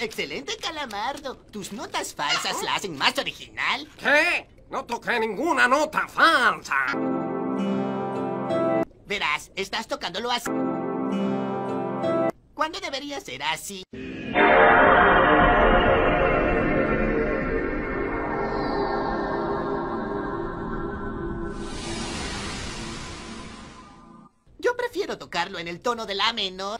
Excelente, Calamardo. Tus notas falsas la hacen más original. ¿Qué? No toqué ninguna nota falsa. Verás, estás tocándolo así. ¿Cuándo debería ser así? Yo prefiero tocarlo en el tono de la menor.